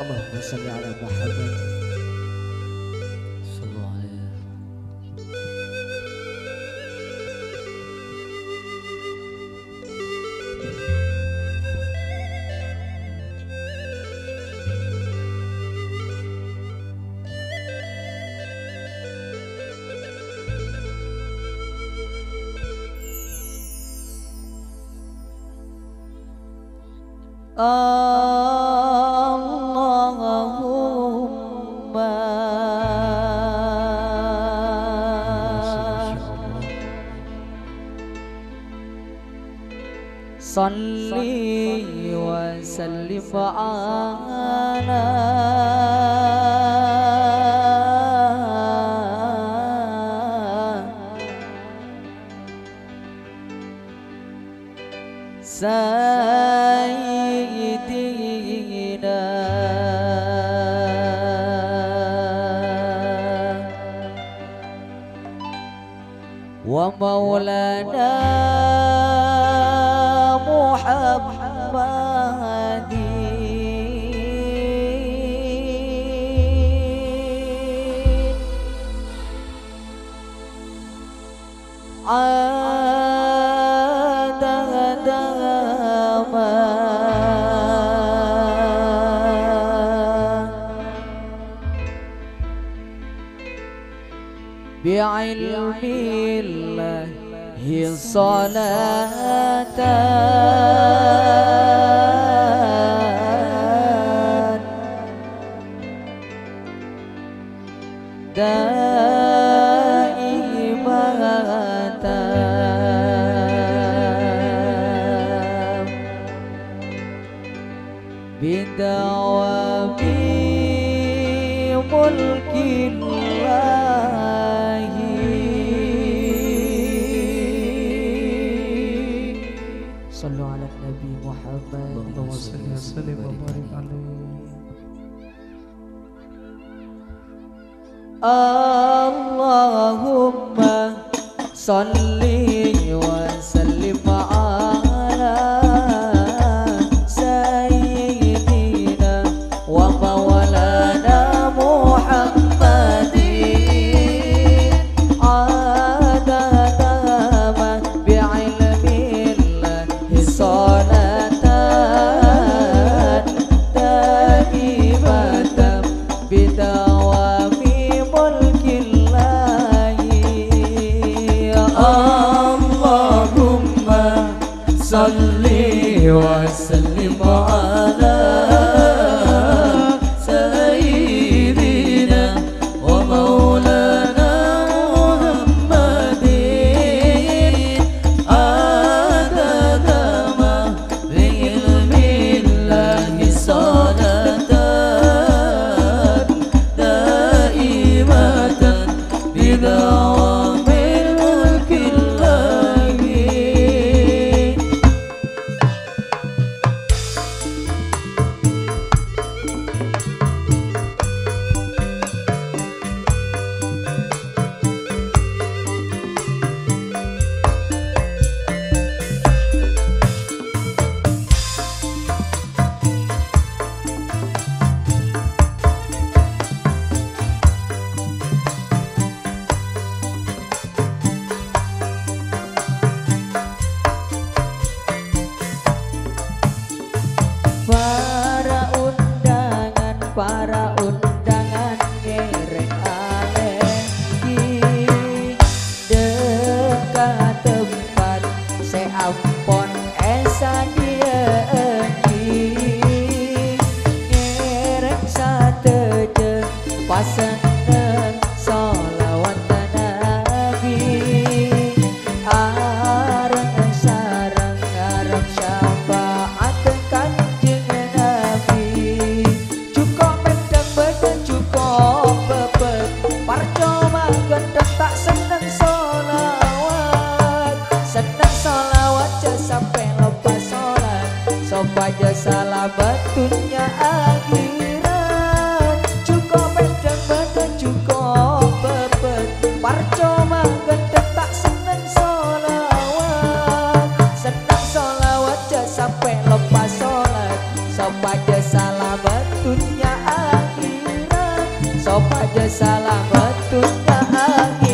اللهم صل على محمد صلي وسلم على سيدنا ومولانا محمد ما بعلم الله. صلاة kekuatan daimatan bidawami mulkin اللهم صل وسلم وبارك عليه اللهم صل the batunya akhirat Juko pedang badan juko bebet. Parco manggen tak seneng solawat Senang solawat ja sampai lepas solat Sopaja jasalah batunya akhirat. Sopaja jasalah batunya akhirat.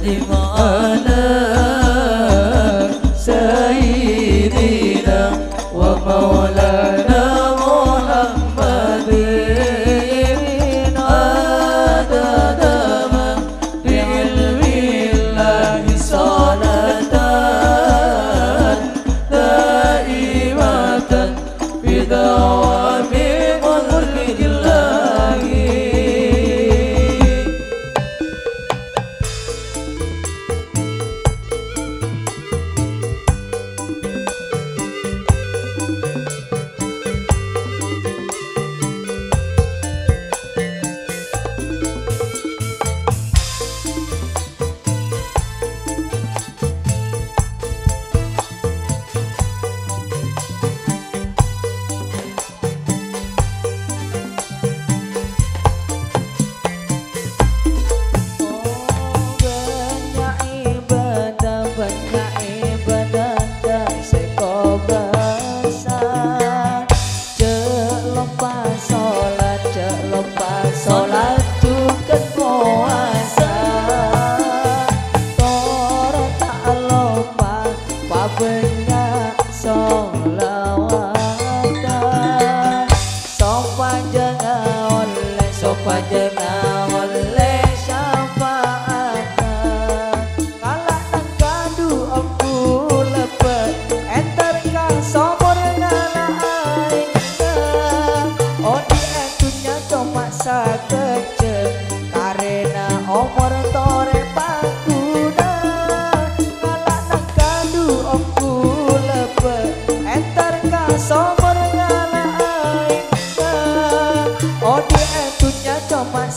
They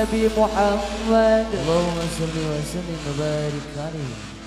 النبي محمد. اللهم صل وسلم وبارك عليه.